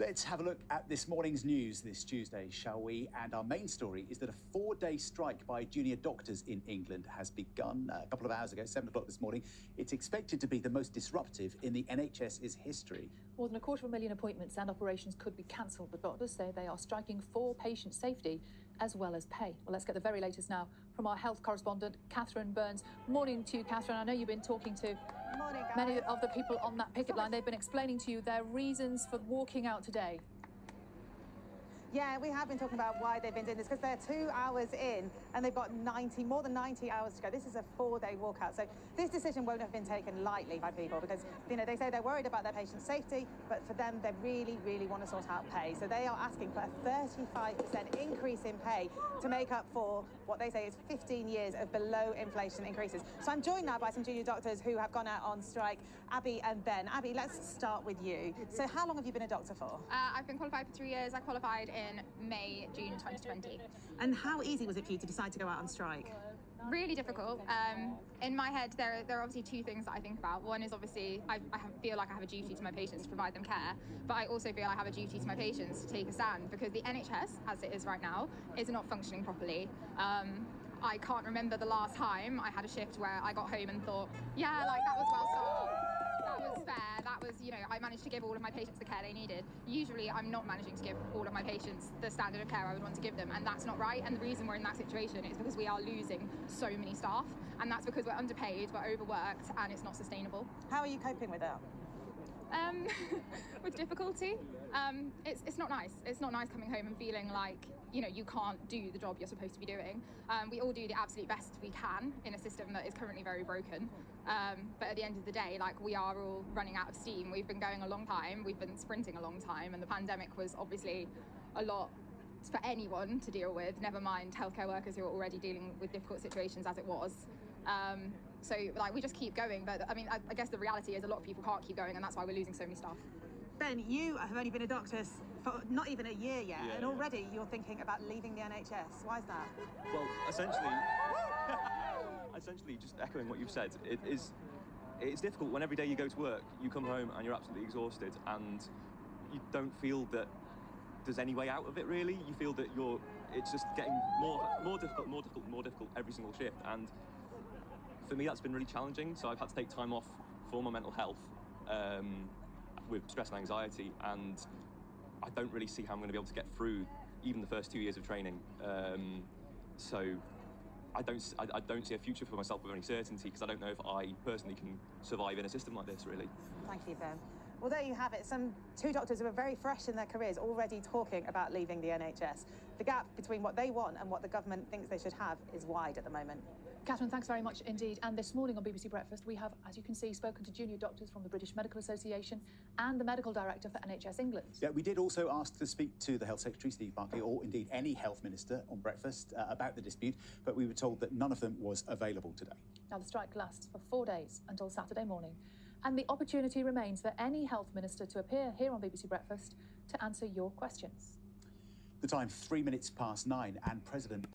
Let's have a look at this morning's news this Tuesday, shall we? And our main story is that a four day strike by junior doctors in England has begun a couple of hours ago, 7 o'clock this morning. It's expected to be the most disruptive in the NHS's history. More than a quarter of a million appointments and operations could be cancelled, but doctors say they are striking for patient safety as well as pay. Well, let's get the very latest now from our health correspondent, Catherine Burns. Morning to you, Catherine. I know you've been talking to. Many of the people on that picket line. They've been explaining to you their reasons for walking out today. Yeah, we have been talking about why they've been doing this because they're two hours in and they've got 90, more than 90 hours to go. This is a four-day walkout. So this decision won't have been taken lightly by people because, you know, they say they're worried about their patient safety, but for them, they really, really want to sort out pay. So they are asking for a 35% increase in pay to make up for what they say is 15 years of below inflation increases. So I'm joined now by some junior doctors who have gone out on strike, Abby and Ben. Abby, let's start with you. So how long have you been a doctor for? Uh, I've been qualified for three years. I qualified in May, June 2020. And how easy was it for you to decide to go out on strike? Really difficult. Um, in my head, there are, there are obviously two things that I think about. One is obviously I, I feel like I have a duty to my patients to provide them care, but I also feel I have a duty to my patients to take a stand because the NHS, as it is right now, is not functioning properly. Um, I can't remember the last time I had a shift where I got home and thought, yeah, like that was well you know, I managed to give all of my patients the care they needed. Usually, I'm not managing to give all of my patients the standard of care I would want to give them, and that's not right. And the reason we're in that situation is because we are losing so many staff, and that's because we're underpaid, we're overworked, and it's not sustainable. How are you coping with that? Um, with difficulty, um, it's it's not nice. It's not nice coming home and feeling like you know you can't do the job you're supposed to be doing. Um, we all do the absolute best we can in a system that is currently very broken. Um, but at the end of the day, like we are all running out of steam. We've been going a long time. We've been sprinting a long time, and the pandemic was obviously a lot for anyone to deal with. Never mind healthcare workers who are already dealing with difficult situations as it was. Um, so like we just keep going. But I mean, I, I guess the reality is a lot of people can't keep going, and that's why we're losing so many staff. Ben, you have only been a doctor for not even a year yet, Yeah, and yeah. already you're thinking about leaving the NHS. Why is that? Well, essentially, essentially, just echoing what you've said, it is. It's difficult when every day you go to work, you come home and you're absolutely exhausted, and you don't feel that there's any way out of it. Really, you feel that you're. It's just getting more, more difficult, more difficult, more difficult every single shift, and for me, that's been really challenging. So I've had to take time off for my mental health um, with stress and anxiety, and I don't really see how I'm going to be able to get through even the first two years of training. Um, so I don't, I, I don't see a future for myself with any certainty because I don't know if I personally can survive in a system like this. Really. Thank you, Ben. Well, there you have it. Some two doctors who are very fresh in their careers already talking about leaving the NHS. The gap between what they want and what the government thinks they should have is wide at the moment. Catherine, thanks very much indeed. And this morning on BBC Breakfast, we have, as you can see, spoken to junior doctors from the British Medical Association and the medical director for NHS England. Yeah, we did also ask to speak to the Health Secretary, Steve Barclay, or indeed any health minister on breakfast uh, about the dispute, but we were told that none of them was available today. Now, the strike lasts for four days until Saturday morning, and the opportunity remains for any health minister to appear here on BBC Breakfast to answer your questions. The time, three minutes past nine, and President